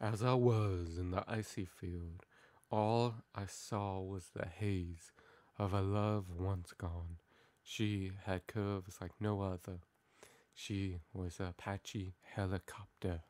As I was in the icy field, all I saw was the haze of a love once gone. She had curves like no other. She was a Apache helicopter.